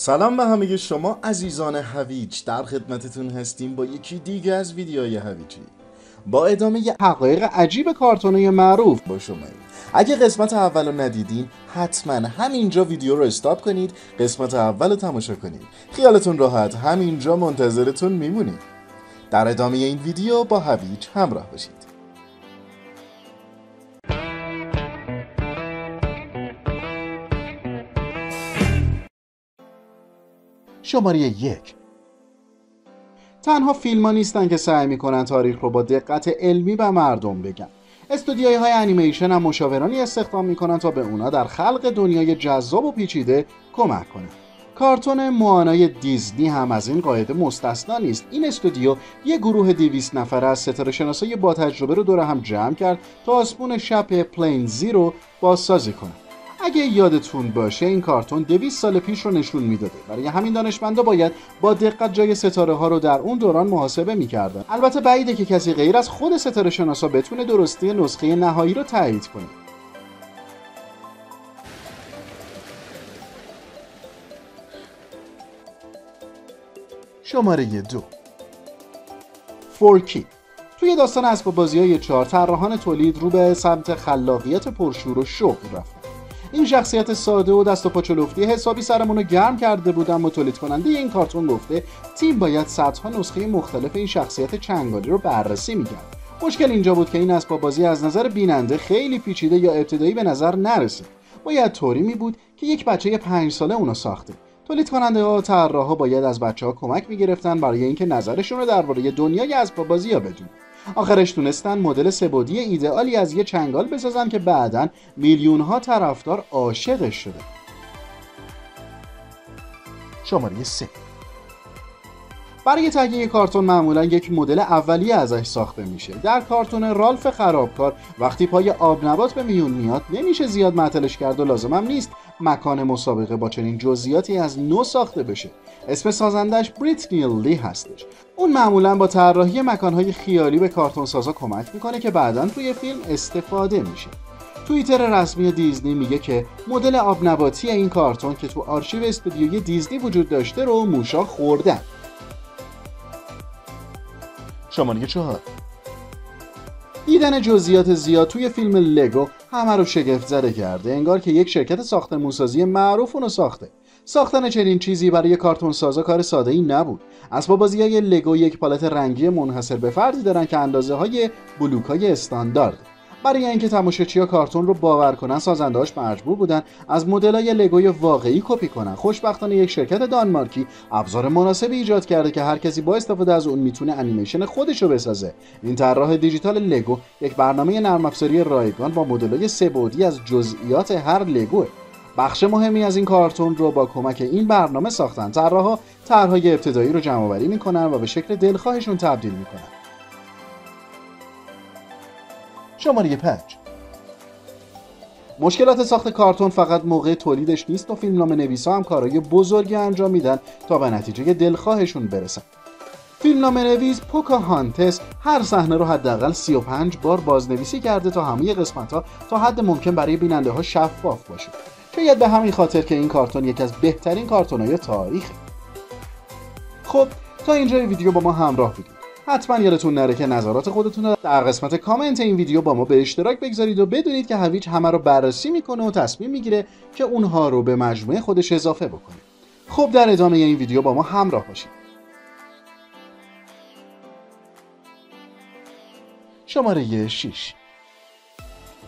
سلام به همه شما عزیزان هویج. در خدمتتون هستیم با یکی دیگه از ویدیوهای هویجی. با ادامه ی حقایق عجیب کارتونای معروف با شما اگه قسمت اول رو ندیدین حتما همینجا ویدیو رو استاپ کنید قسمت اول رو تماشا کنید. خیالتون راحت همینجا منتظرتون میمونید. در ادامه این ویدیو با هویج همراه باشید. شماره یک. تنها فیلم ها نیستن که سعی می‌کنن تاریخ رو با دقت علمی به مردم بگن. استودیوهای های انیمیشن هم مشاورانی استخدام می‌کنن تا به اونا در خلق دنیای جذاب و پیچیده کمک کنن. کارتون موانای دیزنی هم از این قاعده مستثنا نیست. این استودیو یه گروه دیویست نفره از ستاره شناسای با تجربه رو دور هم جمع کرد تا آسمون شب پلین زیرو بازسازی کنه. اگه یادتون باشه این کارتون 200 سال پیش رو نشون می‌داده. برای همین دانشمندا باید با دقت جای ستاره ها رو در اون دوران محاسبه می‌کردن. البته بعیده که کسی غیر از خود ستاره شناسا بتونه درستی نسخه نهایی رو تایید کنه. شماره دو. فورکی توی داستان اسباب بازی های چهار طراحان تولید رو به سمت خلاقیت پرشور و شغل رفتن این شخصیت ساده و دست و پاچلفتی حسابی سرمون رو گرم کرده بود اما تولید کننده این کارتون گفته تیم باید صدها نسخه مختلف این شخصیت چنگالی رو بررسی می‌کرد. مشکل اینجا بود که این اسباب بازی از نظر بیننده خیلی پیچیده یا ابتدایی به نظر نرسید. باید طوری می بود که یک بچه پنج ساله اونو ساخته. تولید کننده ها ها باید از بچه ها کمک می‌گرفتن برای اینکه نظرشون رو درباره دنیای اسباب بازی ها بدون آخرش تونستن مدل سبودی ایدئالی از یه چنگال بسازن که بعدا میلیون ها طرفدار عاشقش شده. شماره 3 برای تهیه کارتون معمولا یک مدل اولیه ازش ساخته میشه. در کارتون رالف خرابکار وقتی پای آب نبات به میون میاد نمیشه زیاد معطلش کرد و لازمم نیست مکان مسابقه با چنین جزئیاتی از نو ساخته بشه. اسم سازندش بریتنی لی هستش. اون معمولا با طراحی مکانهای خیالی به کارتون سازا کمک می‌کنه که بعدا توی فیلم استفاده میشه. توییتر رسمی دیزنی میگه که مدل آب نباتی این کارتون که تو آرشیو استودیوی دیزنی وجود داشته رو موشا خوردن. شماره چهار. دیدن جزئیات زیاد توی فیلم لگو همه رو شگفت زده کرده انگار که یک شرکت ساختمونسازی معروف اونو ساخته. ساختن چنین چیزی برای کارتون سازا کار ساده ای نبود. اسباب بازی های لگو یک پالت رنگی منحصر به فردی دارن که اندازه های بلوک های استاندارد. برای اینکه تماشاچیها کارتون رو باور کنن سازندهاش مجبور بودن از مدلای لگوی واقعی کپی کنن. خوشبختانه یک شرکت دانمارکی ابزار مناسبی ایجاد کرده که هر کسی با استفاده از اون می‌تونه انیمیشن خودش رو بسازه. این طراح دیجیتال لگو یک برنامه نرم افزاری رایگان با مدلای سه از جزئیات هر لگوه. بخش مهمی از این کارتون رو با کمک این برنامه ساختن. طراحا طرحهای ابتدایی رو جمع آوری می‌کنن و به شکل دلخواهشون تبدیل می‌کنن. شماره 5 مشکلات ساخت کارتون فقط موقع تولیدش نیست و فیلمنامه نویسا هم کارهای بزرگی انجام میدن تا به نتیجه دلخواهشون برسن. فیلمنامه نویس پوکا هانتس هر صحنه رو حداقل 35 بار بازنویسی کرده تا همه قسمت ها تا حد ممکن برای بیننده ها شفاف باشه. شاید به همین خاطر که این کارتون یکی از بهترین کارتون های تاریخ خب تا اینجای ویدیو با ما همراه بودید. حتما یادتون نره که نظرات خودتون رو در قسمت کامنت این ویدیو با ما به اشتراک بگذارید و بدونید که هویج همه رو بررسی می‌کنه و تصمیم می‌گیره که اونها رو به مجموعه خودش اضافه بکنه. خب در ادامه این ویدیو با ما همراه باشید. شماره 6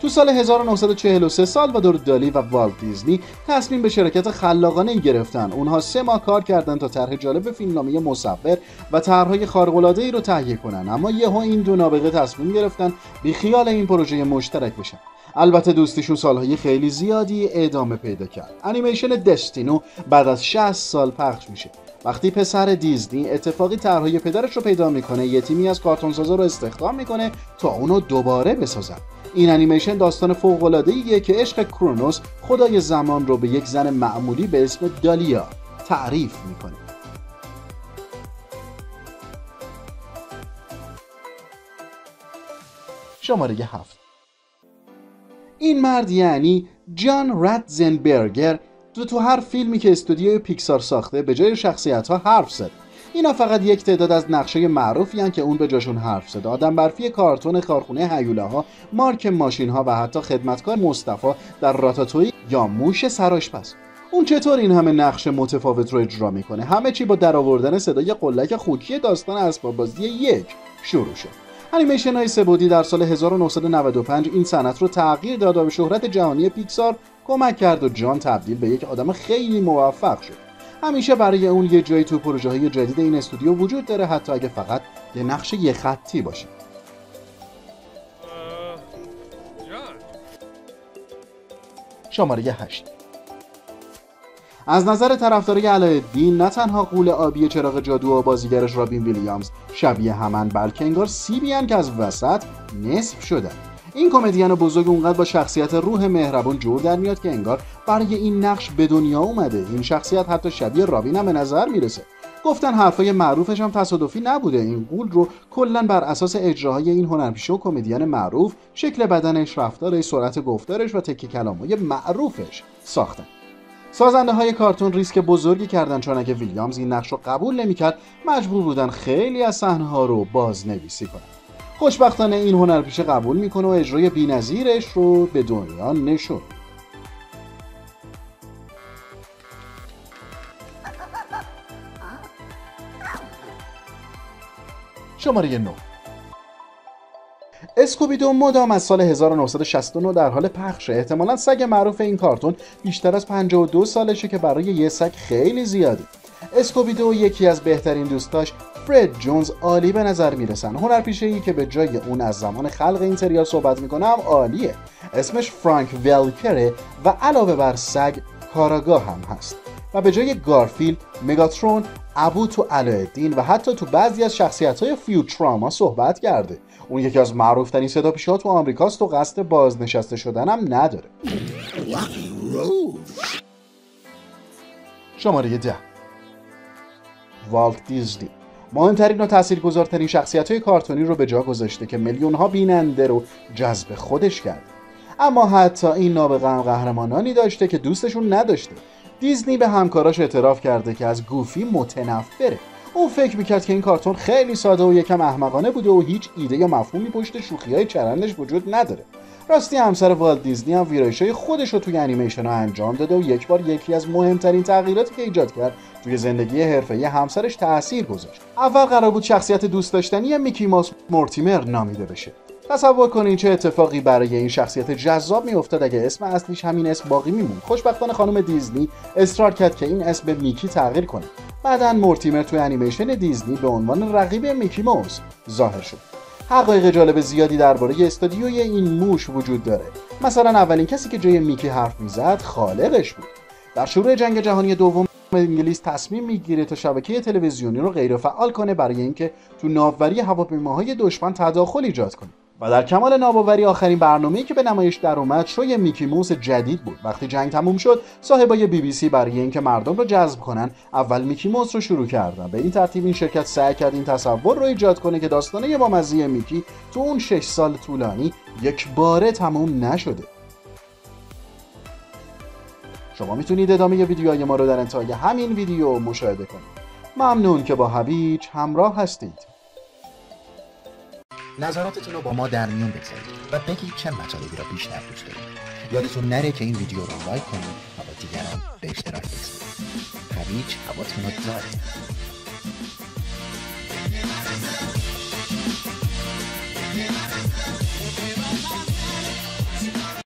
تو سال 1943 سالوادور دالی و والت دیزنی تصمیم به شرکت خلاقانه ای گرفتن. اونها سه ماه کار کردن تا طرح جالب فیلمنامه مصور و طرحهای خارق‌العاده ای رو تهیه کنن. اما یهو این دو نابغه تصمیم گرفتن بی خیال این پروژه مشترک بشن. البته دوستیشون سالهای خیلی زیادی ادامه پیدا کرد. انیمیشن دستینو بعد از 60 سال پخش میشه. وقتی پسر دیزنی اتفاقی طرحهای پدرش رو پیدا می‌کنه یه تیمی از کارتونسازا رو استخدام می‌کنه تا اونو دوباره بسازن. این انیمیشن داستان فوق العاده که عشق کرونوس خدای زمان رو به یک زن معمولی به اسم دالیا تعریف می‌کنه. شماره هفت. این مرد یعنی جان راتزنبرگر تو تو هر فیلمی که استودیوی پیکسار ساخته به جای شخصیت ها حرف زد اینا فقط یک تعداد از نقشه معروفی که اون به جاشون حرف زد آدم برفی کارتون کارخونه هیوله ها مارک ماشین ها و حتی خدمتکار مصطفی در راتاتوی یا موش سراشپس اون چطور این همه نقش متفاوت رو اجرا می‌کنه؟ همه چی با درآوردن صدای قلک خوکی داستان اسباب بازی یک شروع شد. انیمیشن های سبودی در سال 1995 این صنعت رو تغییر داد و به شهرت جهانی پیکسار کمک کرد و جان تبدیل به یک آدم خیلی موفق شد. همیشه برای اون یه جایی تو پروژه های جدید این استودیو وجود داره حتی اگه فقط یه نقش یه خطی باشه. شماره 8 از نظر طرفدارای علایالدین نه تنها قول آبی چراغ جادو و بازیگرش رابین ویلیامز شبیه همن بلکه انگار سیبیان که از وسط نصف شدن. این کمدین بزرگ اونقدر با شخصیت روح مهربون جور در میاد که انگار برای این نقش به دنیا اومده. این شخصیت حتی شبیه رابین هم به نظر می‌رسه. گفتن حرفای معروفش هم تصادفی نبوده. این قول رو کلا بر اساس اجراهای این هنرپیشه و کمدین معروف شکل بدنش رفتارش سرعت گفتارش و تکه کلامای معروفش ساختن. سازنده های کارتون ریسک بزرگی کردن چون اگه ویلیامز این نقش رو قبول نمی‌کرد مجبور بودن خیلی از صحنه ها رو بازنویسی کنن. خوشبختانه این هنرپیشه قبول می‌کنه و اجرای بینظیرش رو به دنیا نشون شماره 9 اسکوبیدو مدام از سال 1969 در حال پخشه احتمالا سگ معروف این کارتون بیشتر از 52 سالشه که برای یه سگ خیلی زیادی. اسکوبیدو یکی از بهترین دوستاش فرد جونز عالی به نظر می‌رسن. هنرپیشه ای که به جای اون از زمان خلق این سریال صحبت می‌کنه هم عالیه. اسمش فرانک ولکره و علاوه بر سگ کاراگاه هم هست. و به جای گارفیلد مگاترون ابو تو علایالدین و حتی تو بعضی از شخصیت های فیوتراما صحبت کرده. اون یکی از معروفترین صدا ها تو آمریکاست و قصد بازنشسته شدن هم نداره. شماره ده. والت دیزنی. مهمترین و تاثیرگذارترین شخصیت های کارتونی رو به جا گذاشته که میلیون ها بیننده رو جذب خودش کرد. اما حتی این نابغه قهرمانانی داشته که دوستشون نداشته. دیزنی به همکاراش اعتراف کرده که از گوفی متنفره. او فکر می‌کرد که این کارتون خیلی ساده و یکم احمقانه بوده و هیچ ایده یا مفهومی پشت شوخی های چرندش وجود نداره. راستی همسر والت دیزنی هم ویرایش های خودش رو توی انیمیشن ها انجام داده و یک بار یکی از مهمترین تغییراتی که ایجاد کرد توی زندگی حرفه‌ای همسرش تاثیر گذاشت. اول قرار بود شخصیت دوست داشتنی میکی ماس مورتیمر نامیده بشه. تصور کنین چه اتفاقی برای این شخصیت جذاب میافتاد اگه اسم اصلیش همین اسم باقی میموند. خوشبختانه خانم دیزنی اصرار کرد که این اسم به میکی تغییر کنه. بعدا مورتیمر توی انیمیشن دیزنی به عنوان رقیب میکی موس ظاهر شد. حقایق جالب زیادی درباره استودیوی این موش وجود داره. مثلا اولین کسی که جای میکی حرف می‌زد خالقش بود. در شروع جنگ جهانی دوم انگلیس تصمیم می‌گیره تا شبکه تلویزیونی رو غیر فعال کنه برای اینکه تو ناوبری هواپیماهای دشمن تداخل ایجاد کنه. و در کمال ناباوری آخرین برنامه‌ای که به نمایش در اومد شوی میکی موس جدید بود. وقتی جنگ تموم شد صاحبای بی بی سی برای اینکه مردم رو جذب کنن اول میکی موس رو شروع کردن. به این ترتیب این شرکت سعی کرد این تصور رو ایجاد کنه که داستانه با مزی میکی تو اون 6 سال طولانی یک باره تموم نشده. شما می‌تونید ادامه ویدیوهای ما رو در انتهای همین ویدیو مشاهده کنید. ممنون که با هویج همراه هستید. نظراتتون رو با ما در میون بگذارید و بگید چه مطالبی را بیشتر دوست دارید. یادتون نره که این ویدیو رو لایک کنید و با دیگران به اشتراک بگذارید. هویج هواتون رو داره